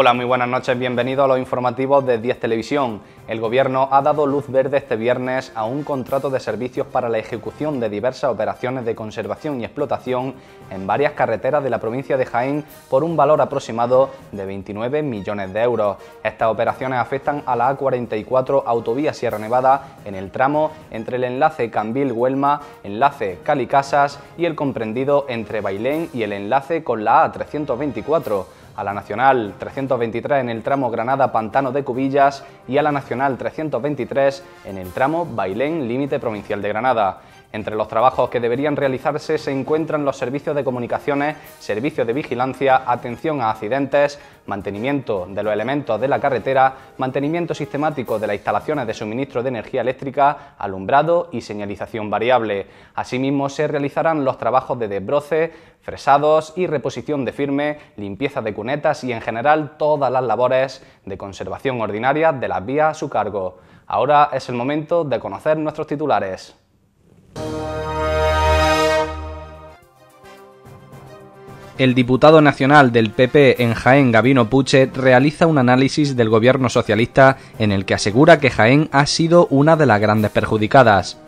Hola, muy buenas noches, bienvenidos a los informativos de 10 Televisión. El Gobierno ha dado luz verde este viernes a un contrato de servicios para la ejecución de diversas operaciones de conservación y explotación en varias carreteras de la provincia de Jaén por un valor aproximado de 29 millones de euros. Estas operaciones afectan a la A44 Autovía Sierra Nevada en el tramo entre el enlace Cambil-Huelma, enlace Cali-Casas y el comprendido entre Bailén y el enlace con la A324 a la Nacional 323 en el tramo Granada-Pantano de Cubillas y a la Nacional 323 en el tramo Bailén Límite Provincial de Granada. Entre los trabajos que deberían realizarse se encuentran los servicios de comunicaciones, servicios de vigilancia, atención a accidentes, mantenimiento de los elementos de la carretera, mantenimiento sistemático de las instalaciones de suministro de energía eléctrica, alumbrado y señalización variable. Asimismo, se realizarán los trabajos de desbroce, fresados y reposición de firme, limpieza de cunetas y en general todas las labores de conservación ordinaria de las vías a su cargo. Ahora es el momento de conocer nuestros titulares. El diputado nacional del PP en Jaén, Gabino Puchet, realiza un análisis del gobierno socialista en el que asegura que Jaén ha sido una de las grandes perjudicadas.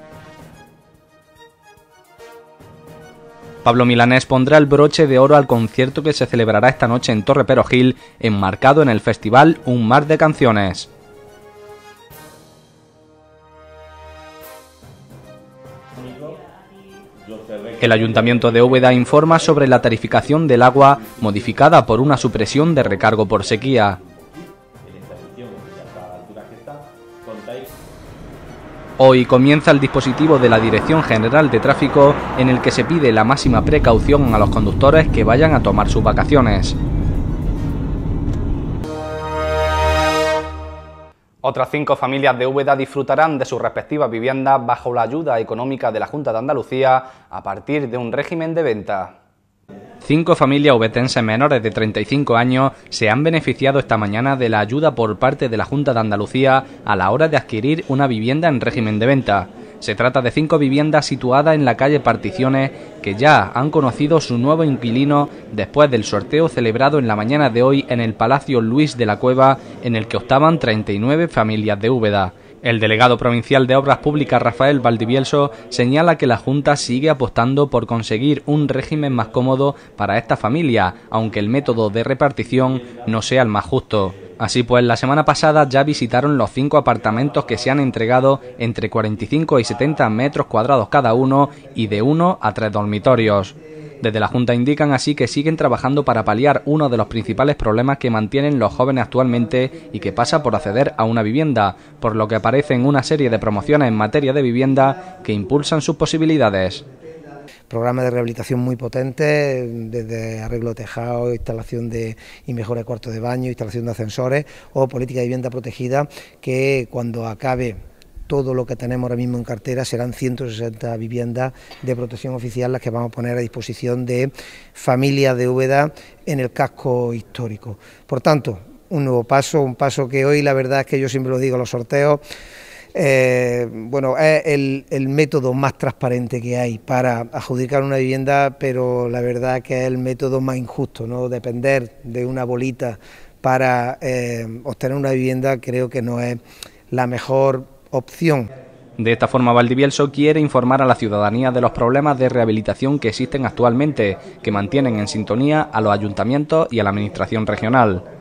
Pablo Milanés pondrá el broche de oro al concierto que se celebrará esta noche en Torre Perogil, enmarcado en el festival Un Mar de Canciones. El Ayuntamiento de Úbeda informa sobre la tarificación del agua modificada por una supresión de recargo por sequía. Hoy comienza el dispositivo de la Dirección General de Tráfico en el que se pide la máxima precaución a los conductores que vayan a tomar sus vacaciones. Otras cinco familias de Úbeda disfrutarán de sus respectivas viviendas bajo la ayuda económica de la Junta de Andalucía a partir de un régimen de venta. Cinco familias ubetenses menores de 35 años se han beneficiado esta mañana de la ayuda por parte de la Junta de Andalucía a la hora de adquirir una vivienda en régimen de venta. Se trata de cinco viviendas situadas en la calle Particiones que ya han conocido su nuevo inquilino después del sorteo celebrado en la mañana de hoy en el Palacio Luis de la Cueva en el que optaban 39 familias de Úbeda. El delegado provincial de Obras Públicas Rafael Valdivielso señala que la Junta sigue apostando por conseguir un régimen más cómodo para esta familia, aunque el método de repartición no sea el más justo. Así pues, la semana pasada ya visitaron los cinco apartamentos que se han entregado entre 45 y 70 metros cuadrados cada uno y de uno a tres dormitorios. Desde la Junta indican así que siguen trabajando para paliar uno de los principales problemas que mantienen los jóvenes actualmente y que pasa por acceder a una vivienda, por lo que aparecen una serie de promociones en materia de vivienda que impulsan sus posibilidades programas de rehabilitación muy potentes, desde arreglo de tejado, instalación de y mejora de cuartos de baño, instalación de ascensores o política de vivienda protegida que cuando acabe todo lo que tenemos ahora mismo en cartera serán 160 viviendas de protección oficial las que vamos a poner a disposición de familias de Úbeda en el casco histórico. Por tanto, un nuevo paso, un paso que hoy la verdad es que yo siempre lo digo, los sorteos eh, bueno, es el, método más transparente que hay para adjudicar una vivienda, pero la verdad que es el método más injusto, ¿no? Depender de una bolita para eh, obtener una vivienda creo que no es la mejor opción. De esta forma, Valdivielso quiere informar a la ciudadanía de los problemas de rehabilitación que existen actualmente, que mantienen en sintonía a los ayuntamientos y a la Administración regional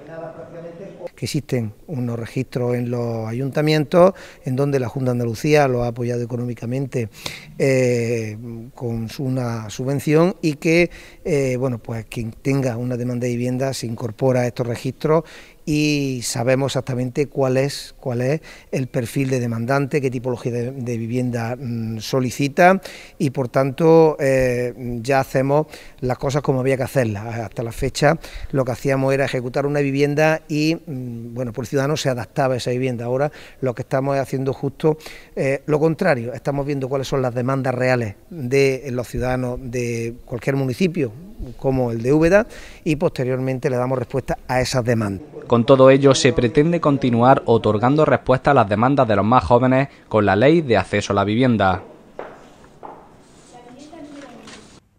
que existen unos registros en los ayuntamientos en donde la Junta de Andalucía lo ha apoyado económicamente eh, con una subvención y que eh, bueno pues quien tenga una demanda de vivienda se incorpora a estos registros y sabemos exactamente cuál es, cuál es el perfil de demandante, qué tipología de, vivienda mm, solicita y por tanto eh, ya hacemos las cosas como había que hacerlas. Hasta la fecha lo que hacíamos era ejecutar una vivienda y mm, bueno, por el ciudadano se adaptaba a esa vivienda. Ahora lo que estamos haciendo justo eh, lo contrario, estamos viendo cuáles son las demandas reales de los ciudadanos de cualquier municipio como el de Úbeda y posteriormente le damos respuesta a esas demandas. Todo ello, se pretende continuar otorgando respuesta a las demandas de los más jóvenes con la ley de acceso a la vivienda.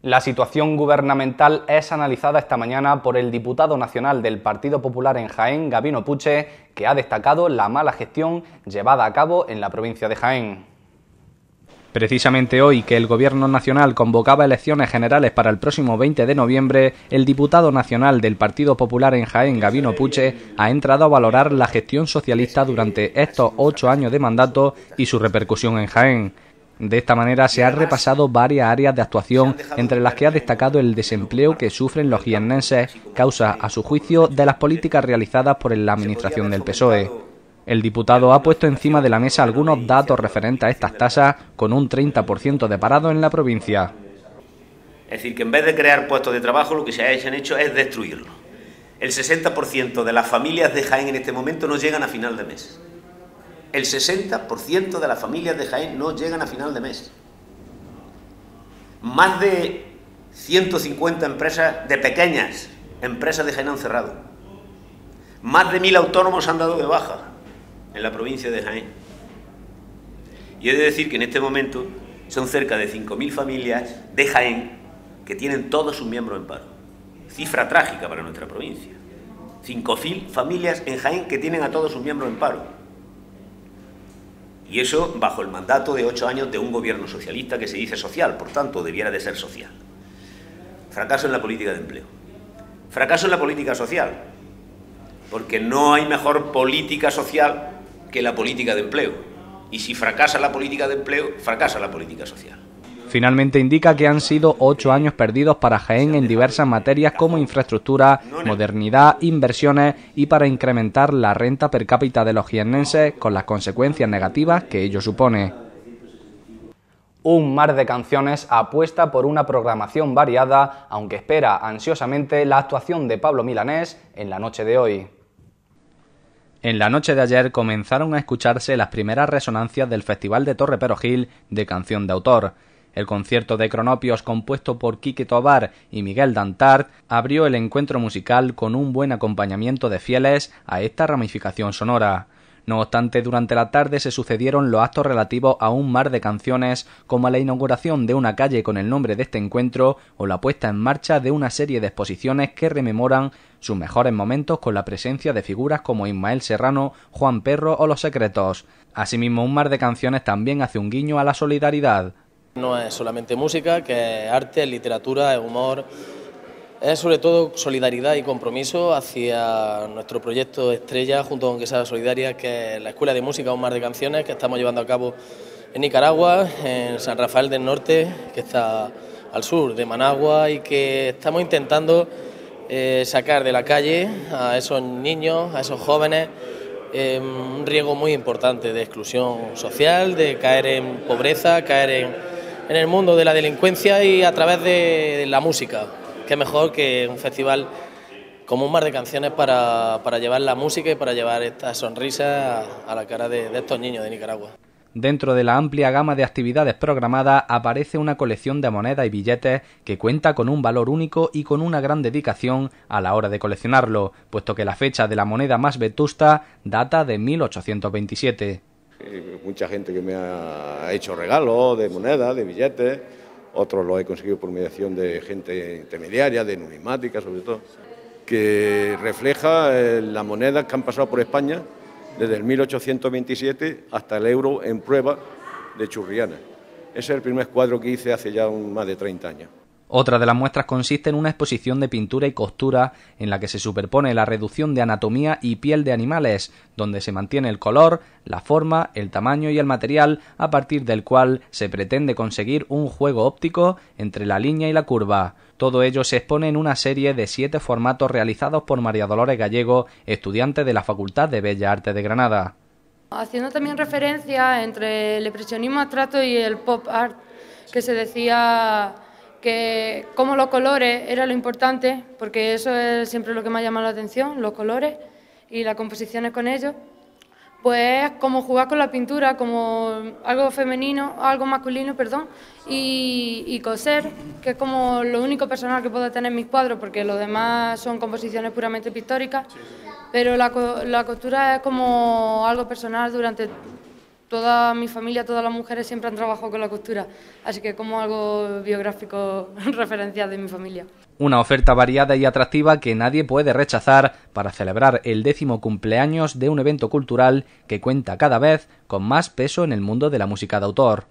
La situación gubernamental es analizada esta mañana por el diputado nacional del Partido Popular en Jaén, Gabino Puche, que ha destacado la mala gestión llevada a cabo en la provincia de Jaén. Precisamente hoy que el Gobierno Nacional convocaba elecciones generales para el próximo 20 de noviembre, el diputado nacional del Partido Popular en Jaén, Gabino Puche, ha entrado a valorar la gestión socialista durante estos ocho años de mandato y su repercusión en Jaén. De esta manera se han repasado varias áreas de actuación, entre las que ha destacado el desempleo que sufren los jiennenses, causa, a su juicio, de las políticas realizadas por la administración del PSOE. El diputado ha puesto encima de la mesa algunos datos referentes a estas tasas, con un 30% de parado en la provincia. Es decir, que en vez de crear puestos de trabajo, lo que se ha hecho es destruirlos. El 60% de las familias de Jaén en este momento no llegan a final de mes. El 60% de las familias de Jaén no llegan a final de mes. Más de 150 empresas de pequeñas empresas de Jaén han cerrado. Más de mil autónomos han dado de baja en la provincia de Jaén. Y he de decir que en este momento son cerca de 5.000 familias de Jaén que tienen todos sus miembros en paro. Cifra trágica para nuestra provincia. 5.000 familias en Jaén que tienen a todos sus miembros en paro. Y eso bajo el mandato de ocho años de un gobierno socialista que se dice social, por tanto, debiera de ser social. Fracaso en la política de empleo. Fracaso en la política social, porque no hay mejor política social que la política de empleo. Y si fracasa la política de empleo, fracasa la política social. Finalmente indica que han sido ocho años perdidos para Jaén en diversas materias como infraestructura, modernidad, inversiones y para incrementar la renta per cápita de los jiennenses con las consecuencias negativas que ello supone. Un mar de canciones apuesta por una programación variada, aunque espera ansiosamente la actuación de Pablo Milanés en la noche de hoy. En la noche de ayer comenzaron a escucharse las primeras resonancias del Festival de Torre Perojil de canción de autor. El concierto de Cronopios compuesto por Quique Tobar y Miguel Dantart abrió el encuentro musical con un buen acompañamiento de fieles a esta ramificación sonora. No obstante, durante la tarde se sucedieron los actos relativos a un mar de canciones, como la inauguración de una calle con el nombre de este encuentro o la puesta en marcha de una serie de exposiciones que rememoran sus mejores momentos con la presencia de figuras como Ismael Serrano, Juan Perro o Los Secretos. Asimismo, un mar de canciones también hace un guiño a la solidaridad. No es solamente música, que es arte, literatura, es humor, es sobre todo solidaridad y compromiso hacia nuestro proyecto estrella junto con Quesada Solidaria, que es la Escuela de Música Un Mar de Canciones, que estamos llevando a cabo en Nicaragua, en San Rafael del Norte, que está al sur de Managua y que estamos intentando eh, sacar de la calle a esos niños, a esos jóvenes, un riesgo muy importante de exclusión social, de caer en pobreza, caer en el mundo de la delincuencia y a través de la música. Qué mejor que un festival como un mar de canciones para, llevar la música y para llevar esta sonrisa a, la cara de, de estos niños de Nicaragua. Dentro de la amplia gama de actividades programadas aparece una colección de monedas y billetes que cuenta con un valor único y con una gran dedicación a la hora de coleccionarlo, puesto que la fecha de la moneda más vetusta data de 1827. Eh, mucha gente que me ha hecho regalos de monedas, de billetes, otros lo he conseguido por mediación de gente intermediaria, de numismática sobre todo, que refleja eh, las monedas que han pasado por España desde el 1827 hasta el euro en prueba de Churriana. Ese es el primer cuadro que hice hace ya más de 30 años. Otra de las muestras consiste en una exposición de pintura y costura en la que se superpone la reducción de anatomía y piel de animales, donde se mantiene el color, la forma, el tamaño y el material a partir del cual se pretende conseguir un juego óptico entre la línea y la curva. Todo ello se expone en una serie de siete formatos realizados por María Dolores Gallego, estudiante de la Facultad de Bellas Artes de Granada. Haciendo también referencia entre el expresionismo abstracto y el pop art, que se decía que como los colores era lo importante, porque eso es siempre lo que me ha llamado la atención, los colores y las composiciones con ellos, pues como jugar con la pintura, como algo femenino, algo masculino, perdón, y, coser, que es como lo único personal que puedo tener en mis cuadros, porque los demás son composiciones puramente pictóricas, pero la, la costura es como algo personal durante toda mi familia, todas las mujeres siempre han trabajado con la costura, así que como algo biográfico referencial de mi familia. Una oferta variada y atractiva que nadie puede rechazar para celebrar el décimo cumpleaños de un evento cultural que cuenta cada vez con más peso en el mundo de la música de autor.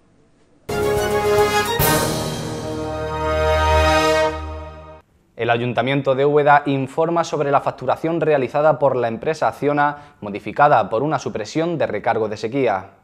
El Ayuntamiento de Úbeda informa sobre la facturación realizada por la empresa Acciona, modificada por una supresión de recargo de sequía.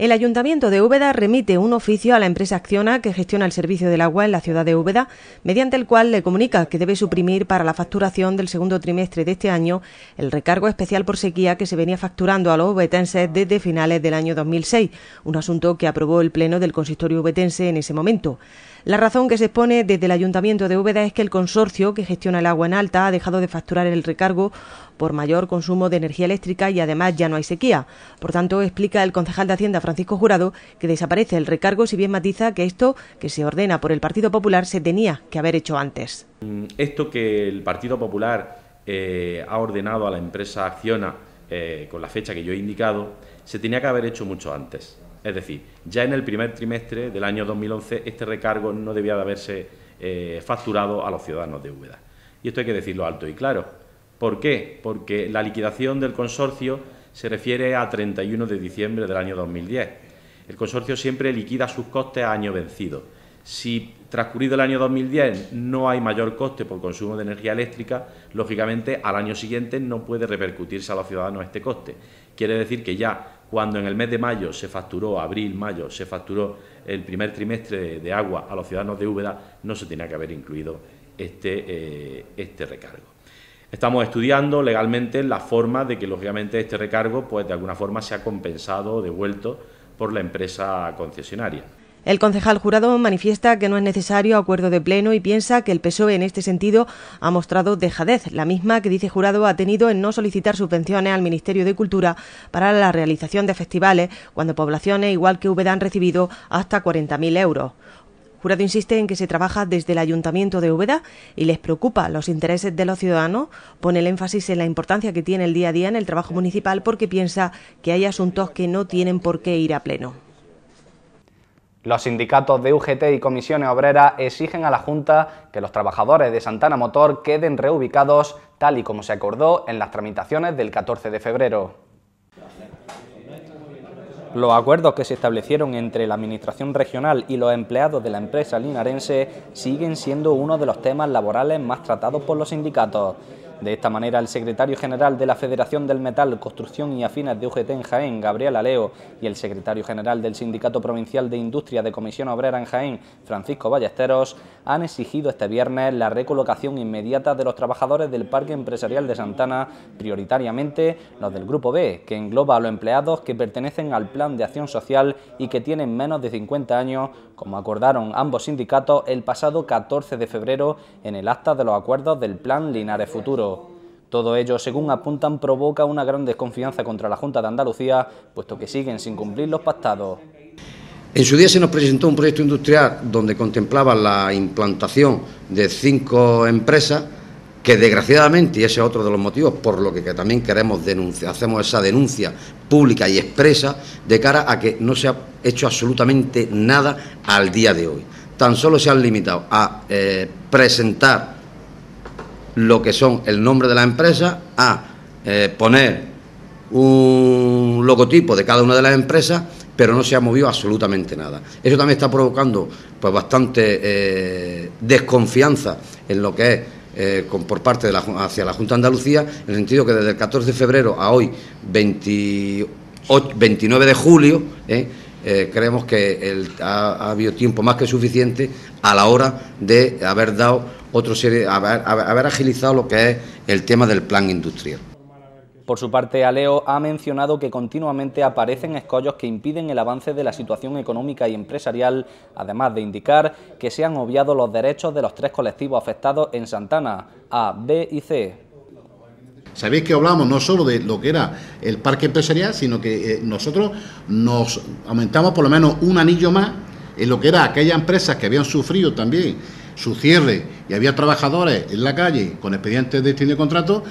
El Ayuntamiento de Úbeda remite un oficio a la empresa Acciona que gestiona el servicio del agua en la ciudad de Úbeda, mediante el cual le comunica que debe suprimir para la facturación del segundo trimestre de este año el recargo especial por sequía que se venía facturando a los ubetenses desde finales del año 2006, un asunto que aprobó el Pleno del Consistorio ubetense en ese momento. La razón que se expone desde el Ayuntamiento de Úbeda es que el consorcio que gestiona el agua en alta ha dejado de facturar el recargo por mayor consumo de energía eléctrica y además ya no hay sequía. Por tanto, explica el concejal de Hacienda Francisco Jurado que desaparece el recargo si bien matiza que esto que se ordena por el Partido Popular se tenía que haber hecho antes. Mm, esto que el Partido Popular eh, ha ordenado a la empresa Acciona eh, con la fecha que yo he indicado, se tenía que haber hecho mucho antes. Es decir, ya en el primer trimestre del año 2011 este recargo no debía de haberse eh, facturado a los ciudadanos de Úbeda. Y esto hay que decirlo alto y claro. ¿Por qué? Porque la liquidación del consorcio se refiere a 31 de diciembre del año 2010. El consorcio siempre liquida sus costes a año vencido. Si transcurrido el año 2010 no hay mayor coste por consumo de energía eléctrica, lógicamente al año siguiente no puede repercutirse a los ciudadanos este coste. Quiere decir que ya cuando en el mes de mayo se facturó, abril, mayo, se facturó el primer trimestre de agua a los ciudadanos de Úbeda, no se tenía que haber incluido este, eh, este recargo. Estamos estudiando legalmente la forma de que, lógicamente, este recargo, pues de alguna forma, sea compensado o devuelto por la empresa concesionaria. El concejal jurado manifiesta que no es necesario acuerdo de pleno y piensa que el PSOE en este sentido ha mostrado dejadez, la misma que dice jurado ha tenido en no solicitar subvenciones al Ministerio de Cultura para la realización de festivales, cuando poblaciones igual que Úbeda han recibido hasta 40.000 euros. Jurado insiste en que se trabaja desde el Ayuntamiento de Úbeda y les preocupa los intereses de los ciudadanos. Pone el énfasis en la importancia que tiene el día a día en el trabajo municipal porque piensa que hay asuntos que no tienen por qué ir a pleno. Los sindicatos de UGT y comisiones obreras exigen a la Junta que los trabajadores de Santana Motor queden reubicados tal y como se acordó en las tramitaciones del 14 de febrero. Los acuerdos que se establecieron entre la Administración Regional y los empleados de la empresa linarense siguen siendo uno de los temas laborales más tratados por los sindicatos. De esta manera, el secretario general de la Federación del Metal, Construcción y Afinas de UGT en Jaén, Gabriel Aleo, y el secretario general del Sindicato Provincial de Industria de Comisión Obrera en Jaén, Francisco Ballesteros, han exigido este viernes la recolocación inmediata de los trabajadores del Parque Empresarial de Santana, prioritariamente los del Grupo B, que engloba a los empleados que pertenecen al Plan de Acción Social y que tienen menos de 50 años, como acordaron ambos sindicatos el pasado 14 de febrero en el acta de los acuerdos del Plan Linares Futuro. Todo ello, según apuntan, provoca una gran desconfianza contra la Junta de Andalucía, puesto que siguen sin cumplir los pactados. En su día se nos presentó un proyecto industrial donde contemplaba la implantación de cinco empresas que desgraciadamente, y ese es otro de los motivos por lo que, también queremos denunciar, hacemos esa denuncia pública y expresa de cara a que no se ha hecho absolutamente nada al día de hoy. Tan solo se han limitado a eh, presentar lo que son el nombre de la empresa, a eh, poner un logotipo de cada una de las empresas, pero no se ha movido absolutamente nada. Eso también está provocando pues bastante eh, desconfianza en lo que es eh, por parte de la, hacia la Junta de Andalucía, en el sentido que desde el 14 de febrero a hoy, 29 de julio, creemos que ha habido tiempo más que suficiente a la hora de haber dado otro serie, haber, haber agilizado lo que es el tema del plan industrial. Por su parte, Aleo ha mencionado que continuamente aparecen escollos que impiden el avance de la situación económica y empresarial, además de indicar que se han obviado los derechos de los tres colectivos afectados en Santana, A, B y C. Sabéis que hablamos no solo de lo que era el parque empresarial, sino que eh, nosotros nos aumentamos por lo menos un anillo más en lo que era aquellas empresas que habían sufrido también su cierre y había trabajadores en la calle con expedientes de extinción de contrato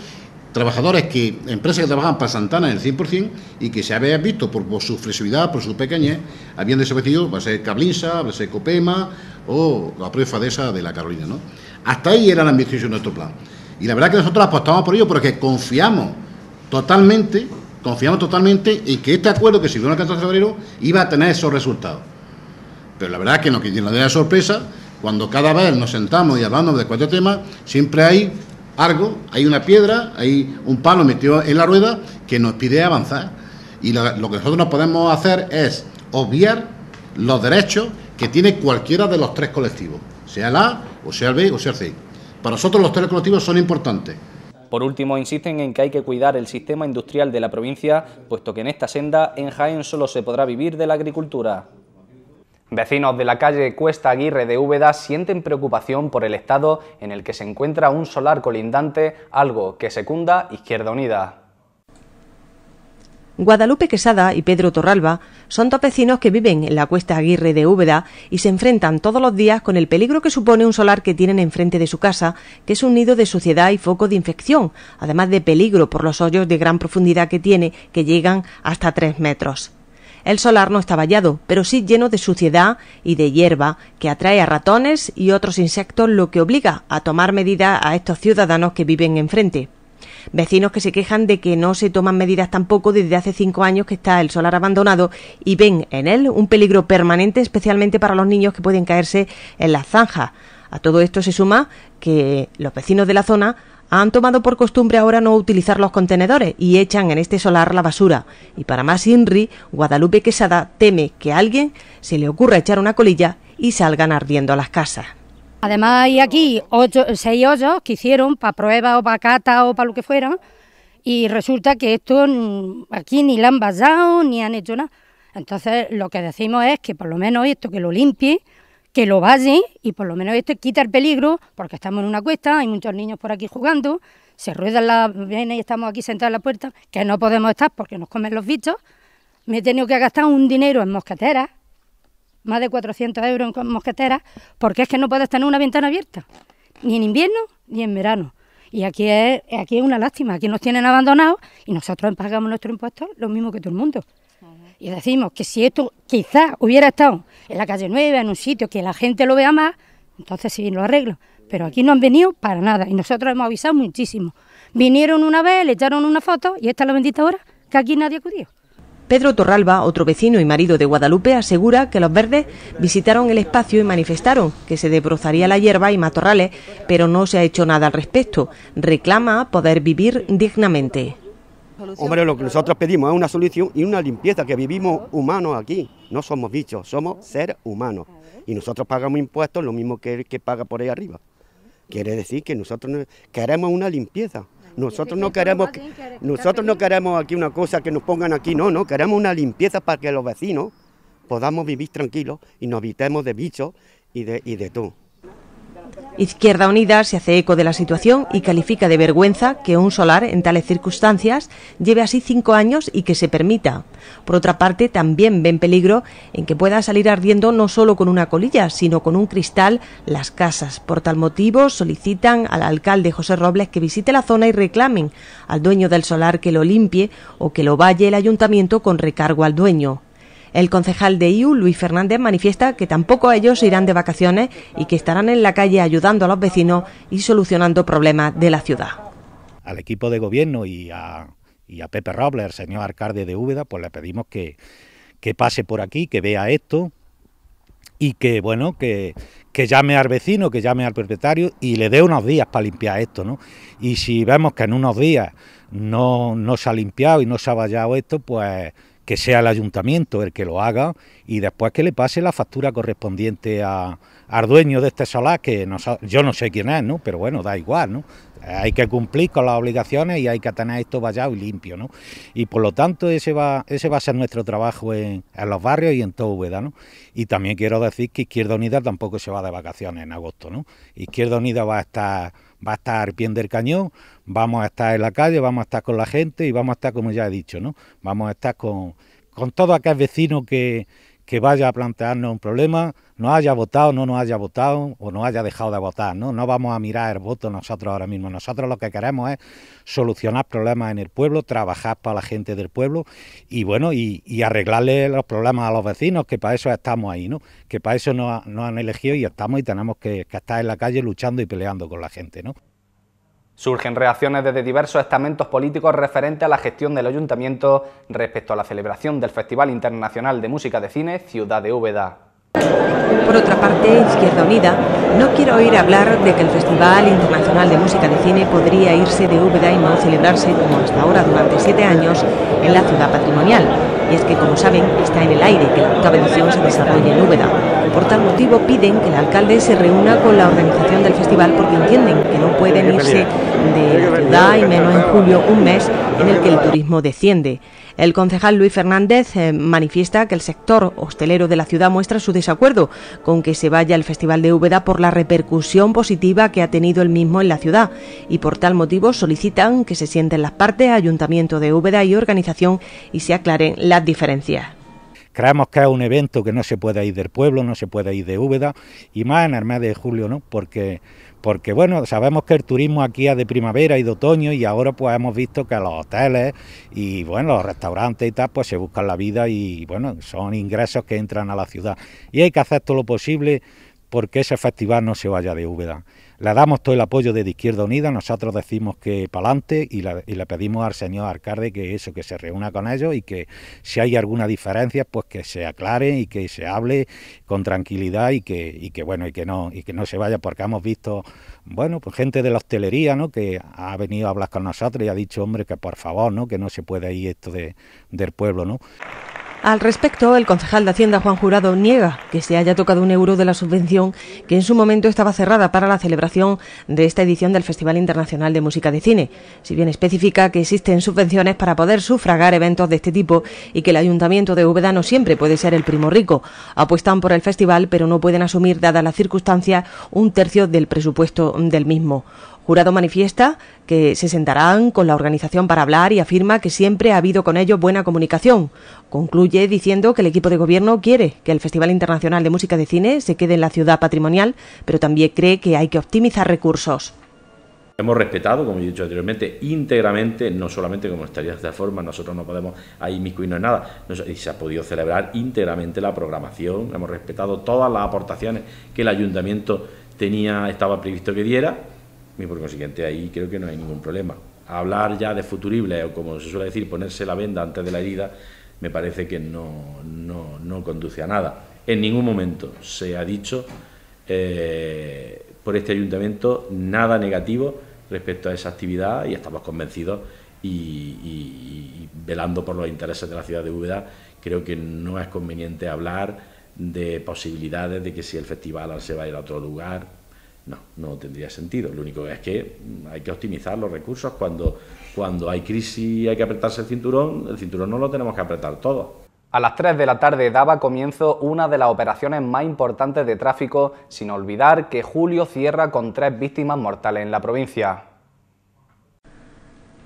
trabajadores que, empresas que trabajan para Santana en el 100% y que se habían visto por, su flexibilidad, por su pequeñez, habían desaparecido, va a ser Cablinsa, va a ser Copema o la prueba de esa de la Carolina. ¿no? Hasta ahí era la ambición de nuestro plan. Y la verdad que nosotros apostamos por ello porque confiamos totalmente, confiamos totalmente en que este acuerdo que se dio en el 14 de febrero iba a tener esos resultados. Pero la verdad es que nos nos da sorpresa cuando cada vez nos sentamos y hablamos de cuatro temas, siempre hay algo, hay una piedra, hay un palo metido en la rueda que nos pide avanzar. Y lo, que nosotros no podemos hacer es obviar los derechos que tiene cualquiera de los tres colectivos, sea el A, o sea el B, o sea el C. Para nosotros los tres colectivos son importantes. Por último, insisten en que hay que cuidar el sistema industrial de la provincia, puesto que en esta senda, en Jaén, solo se podrá vivir de la agricultura. Vecinos de la calle Cuesta Aguirre de Úbeda sienten preocupación por el estado en el que se encuentra un solar colindante, algo que secunda Izquierda Unida. Guadalupe Quesada y Pedro Torralba son dos vecinos que viven en la Cuesta Aguirre de Úbeda y se enfrentan todos los días con el peligro que supone un solar que tienen enfrente de su casa, que es un nido de suciedad y foco de infección, además de peligro por los hoyos de gran profundidad que tiene, que llegan hasta tres metros. El solar no está vallado, pero sí lleno de suciedad y de hierba que atrae a ratones y otros insectos, lo que obliga a tomar medidas a estos ciudadanos que viven enfrente. Vecinos que se quejan de que no se toman medidas tampoco desde hace cinco años que está el solar abandonado y ven en él un peligro permanente, especialmente para los niños que pueden caerse en las zanjas. A todo esto se suma que los vecinos de la zona han tomado por costumbre ahora no utilizar los contenedores y echan en este solar la basura. Y para más INRI, Guadalupe Quesada teme que a alguien se le ocurra echar una colilla y salgan ardiendo las casas. Además hay aquí seis hoyos que hicieron para prueba o para cata o para lo que fuera y resulta que esto aquí ni la han vallado ni han hecho nada. Entonces lo que decimos es que por lo menos esto que lo limpie que lo valle y por lo menos esto quita el peligro, porque estamos en una cuesta, hay muchos niños por aquí jugando, se ruedan las venas y estamos aquí sentados en la puerta, que no podemos estar porque nos comen los bichos. Me he tenido que gastar un dinero en mosqueteras, más de 400 euros en mosqueteras, porque es que no puedes tener una ventana abierta, ni en invierno ni en verano. Y aquí es, aquí es una lástima, aquí nos tienen abandonados y nosotros pagamos nuestro impuesto lo mismo que todo el mundo. Y decimos que si esto quizás hubiera estado en la calle Nueva, en un sitio que la gente lo vea más, entonces sí lo arreglo. Pero aquí no han venido para nada y nosotros hemos avisado muchísimo. Vinieron una vez, le echaron una foto y esta es la bendita hora que aquí nadie acudió. Pedro Torralba, otro vecino y marido de Guadalupe, asegura que los verdes visitaron el espacio y manifestaron que se desbrozaría la hierba y matorrales, pero no se ha hecho nada al respecto. Reclama poder vivir dignamente. Hombre, lo que nosotros pedimos es una solución y una limpieza, que vivimos humanos aquí, no somos bichos, somos seres humanos. Y nosotros pagamos impuestos lo mismo que el que paga por ahí arriba. Quiere decir que nosotros queremos una limpieza. Nosotros no queremos nosotros no queremos aquí una cosa que nos pongan aquí, no, no, queremos una limpieza para que los vecinos podamos vivir tranquilos y nos evitemos de bichos y de, y de todo. Izquierda Unida se hace eco de la situación y califica de vergüenza que un solar en tales circunstancias lleve así cinco años y que se permita. Por otra parte, también ven peligro en que pueda salir ardiendo no solo con una colilla, sino con un cristal las casas. Por tal motivo, solicitan al alcalde José Robles que visite la zona y reclamen al dueño del solar que lo limpie o que lo valle el ayuntamiento con recargo al dueño. El concejal de IU, Luis Fernández, manifiesta que tampoco ellos irán de vacaciones y que estarán en la calle ayudando a los vecinos y solucionando problemas de la ciudad. Al equipo de gobierno y a, Pepe Robles, el señor alcalde de Úbeda, pues le pedimos que, pase por aquí, que vea esto y que, bueno, que, llame al vecino, que llame al propietario y le dé unos días para limpiar esto, ¿no? Y si vemos que en unos días no, no se ha limpiado y no se ha vallado esto, pues que sea el ayuntamiento el que lo haga y después que le pase la factura correspondiente a, al dueño de este solar, que yo no sé quién es, ¿no? pero bueno, da igual, ¿no? hay que cumplir con las obligaciones y hay que tener esto vallado y limpio, ¿no? Y por lo tanto ese va, ese va a ser nuestro trabajo en, los barrios y en todo Úbeda, ¿no? Y también quiero decir que Izquierda Unida tampoco se va de vacaciones en agosto, ¿no? Izquierda Unida va a estar va a estar pie del cañón, vamos a estar en la calle, vamos a estar con la gente y vamos a estar, como ya he dicho, ¿no? Vamos a estar con, con todo aquel vecino que, que vaya a plantearnos un problema, no haya votado, no nos haya votado o no haya dejado de votar, ¿no? No vamos a mirar el voto nosotros ahora mismo. Nosotros lo que queremos es solucionar problemas en el pueblo, trabajar para la gente del pueblo y bueno, y, arreglarle los problemas a los vecinos, que para eso estamos ahí, ¿no? Que para eso nos, han elegido y estamos y tenemos que, que estar en la calle luchando y peleando con la gente, ¿no? Surgen reacciones desde diversos estamentos políticos referentes a la gestión del ayuntamiento respecto a la celebración del Festival Internacional de Música de Cine Ciudad de Úbeda. Por otra parte, Izquierda Unida no quiere oír hablar de que el Festival Internacional de Música de Cine podría irse de Úbeda y no celebrarse como hasta ahora durante siete años en la ciudad patrimonial. Y es que, como saben, está en el aire que la octava edición se desarrolle en Úbeda. Por tal motivo piden que el alcalde se reúna con la organización del festival porque entienden que no pueden irse de la ciudad y menos en julio, un mes en el que el turismo desciende. El concejal Luis Fernández eh, manifiesta que el sector hostelero de la ciudad muestra su desacuerdo con que se vaya al Festival de Úbeda por la repercusión positiva que ha tenido el mismo en la ciudad y por tal motivo solicitan que se sienten las partes, Ayuntamiento de Úbeda y organización y se aclaren las diferencias. Creemos que es un evento que no se puede ir del pueblo, no se puede ir de Úbeda y más en el mes de julio, ¿no? Porque porque bueno, sabemos que el turismo aquí es de primavera y de otoño y ahora pues hemos visto que los hoteles y bueno, los restaurantes y tal pues se buscan la vida y bueno, son ingresos que entran a la ciudad y hay que hacer todo lo posible porque ese festival no se vaya de Úbeda. Le damos todo el apoyo de Izquierda Unida, nosotros decimos que para adelante y, le pedimos al señor alcalde que eso, que se reúna con ellos y que si hay alguna diferencia, pues que se aclare y que se hable con tranquilidad y que, y que bueno, y que no, y que no se vaya, porque hemos visto, bueno, pues gente de la hostelería, ¿no? que ha venido a hablar con nosotros y ha dicho, hombre, que por favor, ¿no? que no se puede ir esto de, del pueblo, ¿no? Al respecto, el concejal de Hacienda Juan Jurado niega que se haya tocado un euro de la subvención que en su momento estaba cerrada para la celebración de esta edición del Festival Internacional de Música de Cine, si bien especifica que existen subvenciones para poder sufragar eventos de este tipo y que el Ayuntamiento de Úbeda no siempre puede ser el primo rico. Apuestan por el festival, pero no pueden asumir, dadas las circunstancias, un tercio del presupuesto del mismo. Jurado manifiesta que se sentarán con la organización para hablar y afirma que siempre ha habido con ellos buena comunicación. Concluye diciendo que el equipo de gobierno quiere que el Festival Internacional de Música de Cine se quede en la ciudad patrimonial, pero también cree que hay que optimizar recursos. Hemos respetado, como he dicho anteriormente, íntegramente, no solamente como estaría de esta forma, nosotros no podemos ahí miscuirnos en nada, y se ha podido celebrar íntegramente la programación, hemos respetado todas las aportaciones que el ayuntamiento tenía, estaba previsto que diera, y por consiguiente ahí creo que no hay ningún problema. Hablar ya de futurible, o como se suele decir, ponerse la venda antes de la herida, me parece que no, no, conduce a nada. En ningún momento se ha dicho eh, por este ayuntamiento nada negativo respecto a esa actividad y estamos convencidos y, velando por los intereses de la ciudad de Úbeda, creo que no es conveniente hablar de posibilidades de que si el festival se va a ir a otro lugar, no, no tendría sentido. Lo único es que hay que optimizar los recursos. Cuando, cuando hay crisis y hay que apretarse el cinturón, el cinturón no lo tenemos que apretar todo. A las 3 de la tarde daba comienzo una de las operaciones más importantes de tráfico, sin olvidar que julio cierra con tres víctimas mortales en la provincia.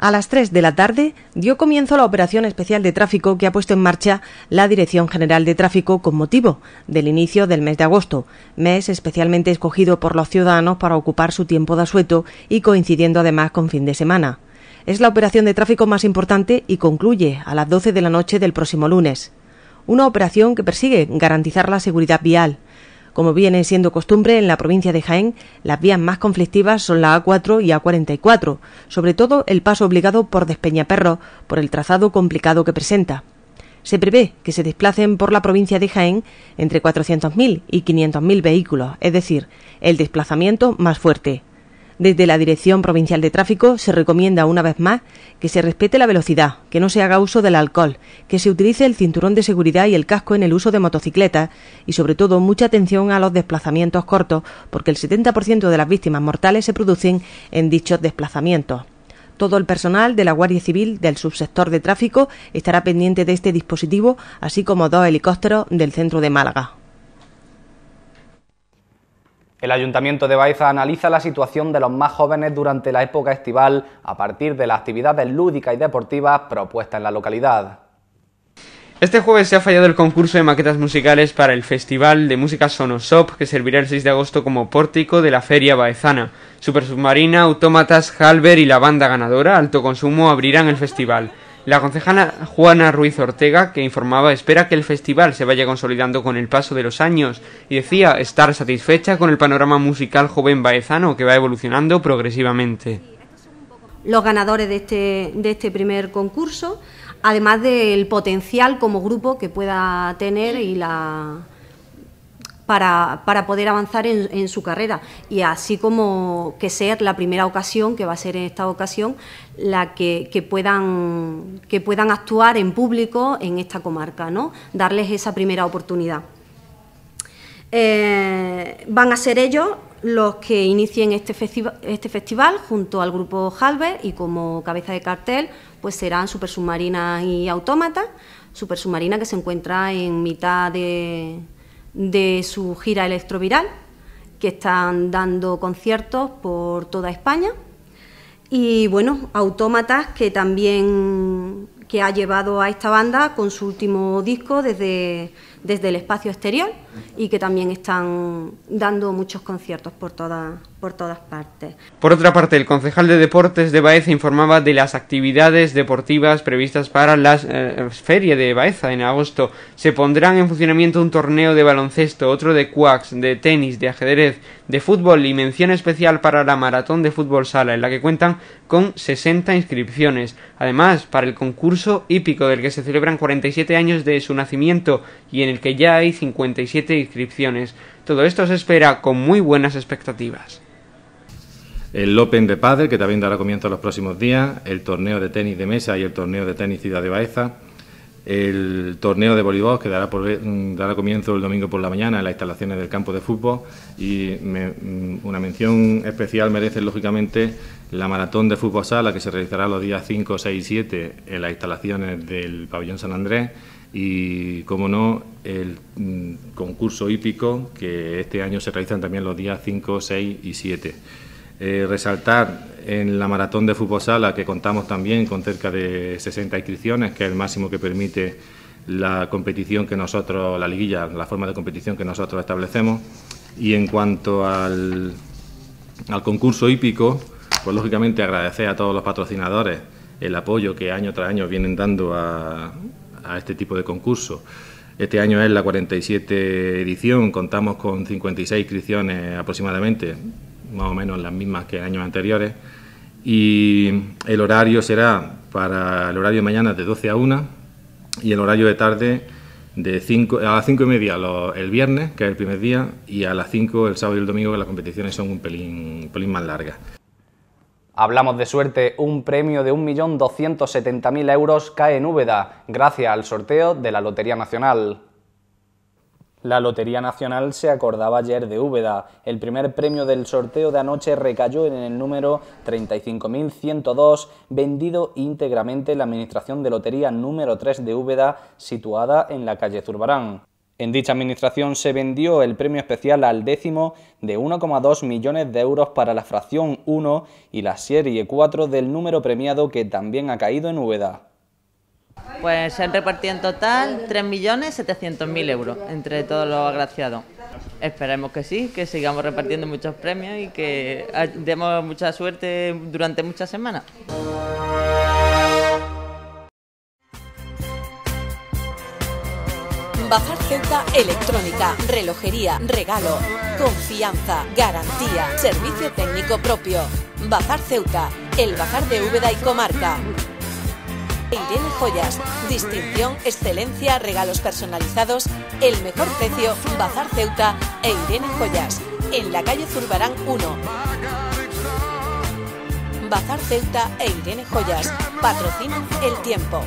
A las 3 de la tarde dio comienzo la operación especial de tráfico que ha puesto en marcha la Dirección General de Tráfico con motivo del inicio del mes de agosto, mes especialmente escogido por los ciudadanos para ocupar su tiempo de asueto y coincidiendo además con fin de semana. Es la operación de tráfico más importante y concluye a las 12 de la noche del próximo lunes. Una operación que persigue garantizar la seguridad vial, como viene siendo costumbre en la provincia de Jaén, las vías más conflictivas son la A4 y A44, sobre todo el paso obligado por Despeñaperro, por el trazado complicado que presenta. Se prevé que se desplacen por la provincia de Jaén entre 400.000 y 500.000 vehículos, es decir, el desplazamiento más fuerte. Desde la Dirección Provincial de Tráfico se recomienda una vez más que se respete la velocidad, que no se haga uso del alcohol, que se utilice el cinturón de seguridad y el casco en el uso de motocicletas y sobre todo mucha atención a los desplazamientos cortos, porque el 70% de las víctimas mortales se producen en dichos desplazamientos. Todo el personal de la Guardia Civil del subsector de tráfico estará pendiente de este dispositivo, así como dos helicópteros del centro de Málaga. El Ayuntamiento de Baeza analiza la situación de los más jóvenes durante la época estival a partir de las actividades lúdicas y deportivas propuestas en la localidad. Este jueves se ha fallado el concurso de maquetas musicales para el Festival de Música Sonosop, que servirá el 6 de agosto como pórtico de la Feria Baezana. Super Submarina, Autómatas, Halber y la banda ganadora, Alto Consumo, abrirán el festival. La concejala Juana Ruiz Ortega, que informaba, espera que el festival se vaya consolidando con el paso de los años y decía estar satisfecha con el panorama musical joven baezano que va evolucionando progresivamente. Los ganadores de este, de este primer concurso además del potencial como grupo que pueda tener y la para, poder avanzar en, su carrera y así como que sea la primera ocasión, que va a ser en esta ocasión, la que, puedan, que puedan actuar en público en esta comarca, ¿no? darles esa primera oportunidad. Eh, van a ser ellos los que inicien este, este festival junto al grupo Halber y como cabeza de cartel pues serán Super Submarina y Autómata. Super Submarina que se encuentra en mitad de, de su gira electroviral, que están dando conciertos por toda España. Y bueno, Autómatas que también que ha llevado a esta banda con su último disco desde desde el espacio exterior y que también están dando muchos conciertos por, por todas partes. Por otra parte, el concejal de Deportes de Baeza informaba de las actividades deportivas previstas para la eh, feria de Baeza en agosto. Se pondrán en funcionamiento un torneo de baloncesto, otro de quacks, de tenis, de ajedrez, de fútbol y mención especial para la maratón de fútbol sala, en la que cuentan con 60 inscripciones. Además, para el concurso hípico del que se celebran 47 años de su nacimiento y en el que ya hay 57 inscripciones. Todo esto se espera con muy buenas expectativas. El Open de Padre, que también dará comienzo en los próximos días, el torneo de tenis de mesa y el torneo de tenis Ciudad de Baeza, el torneo de voleibol que dará, mm, comienzo el domingo por la mañana en las instalaciones del campo de fútbol y mm, una mención especial merece lógicamente la maratón de fútbol sala que se realizará los días 5, 6 y 7 en las instalaciones del pabellón San Andrés y, como no, el mm, concurso hípico que este año se realizan también los días 5, 6 y 7. Eh, resaltar en la maratón de fútbol sala que contamos también con cerca de 60 inscripciones, que es el máximo que permite la competición que nosotros, la liguilla, la forma de competición que nosotros establecemos. Y en cuanto al, al concurso hípico, pues lógicamente agradecer a todos los patrocinadores el apoyo que año tras año vienen dando a, a este tipo de concurso. Este año es la 47 edición, contamos con 56 inscripciones aproximadamente, más o menos las mismas que años anteriores. Y el horario será para el horario de mañana de 12 a 1 y el horario de tarde de 5, a las 5 y media el viernes, que es el primer día, y a las 5 el sábado y el domingo, que las competiciones son un pelín, un pelín más largas. Hablamos de suerte, un premio de 1.270.000 euros cae en Úbeda gracias al sorteo de la Lotería Nacional. La Lotería Nacional se acordaba ayer de Úbeda. El primer premio del sorteo de anoche recayó en el número 35.102, vendido íntegramente en la Administración de Lotería número 3 de Úbeda, situada en la calle Zurbarán. En dicha administración se vendió el premio especial al décimo de 1,2 millones de euros para la fracción 1 y la serie 4 del número premiado que también ha caído en Úbeda. Pues se han repartido en total 3.700.000 euros entre todos los agraciados. Esperemos que sí, que sigamos repartiendo muchos premios y que demos mucha suerte durante muchas semanas. Bazar Ceuta Electrónica, relojería, regalo, confianza, garantía, servicio técnico propio. Bazar Ceuta, el bazar de Úbeda y comarca. Irene Joyas, distinción, excelencia, regalos personalizados, el mejor precio, Bazar Ceuta e Irene Joyas, en la calle Zurbarán 1. Bazar Ceuta e Irene Joyas, patrocina el tiempo.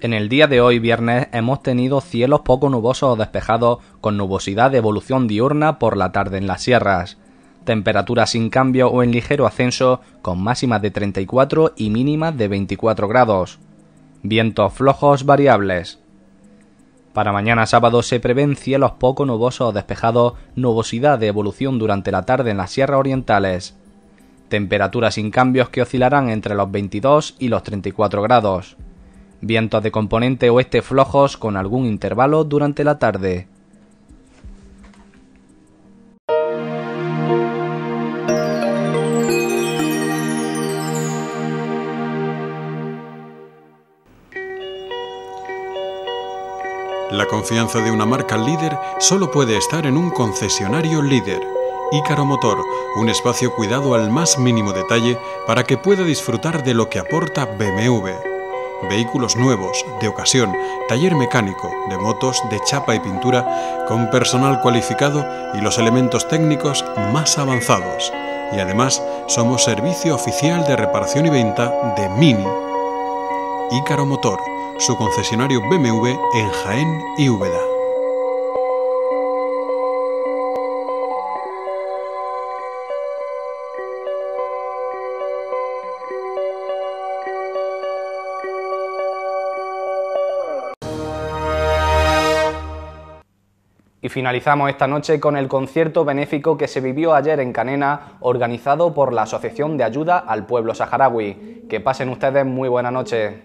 En el día de hoy, viernes, hemos tenido cielos poco nubosos o despejados, con nubosidad de evolución diurna por la tarde en las sierras. Temperaturas sin cambio o en ligero ascenso, con máximas de 34 y mínimas de 24 grados. Vientos flojos variables. Para mañana sábado se prevén cielos poco nubosos o despejados, nubosidad de evolución durante la tarde en las sierras orientales. Temperaturas sin cambios que oscilarán entre los 22 y los 34 grados. Vientos de componente oeste flojos con algún intervalo durante la tarde. La confianza de una marca líder solo puede estar en un concesionario líder. Ícaro Motor, un espacio cuidado al más mínimo detalle para que pueda disfrutar de lo que aporta BMW. Vehículos nuevos, de ocasión, taller mecánico, de motos, de chapa y pintura, con personal cualificado y los elementos técnicos más avanzados. Y además somos servicio oficial de reparación y venta de Mini. Ícaro Motor su concesionario BMW en Jaén y Úbeda. Y finalizamos esta noche con el concierto benéfico que se vivió ayer en Canena, organizado por la Asociación de Ayuda al Pueblo Saharaui. Que pasen ustedes muy buena noche.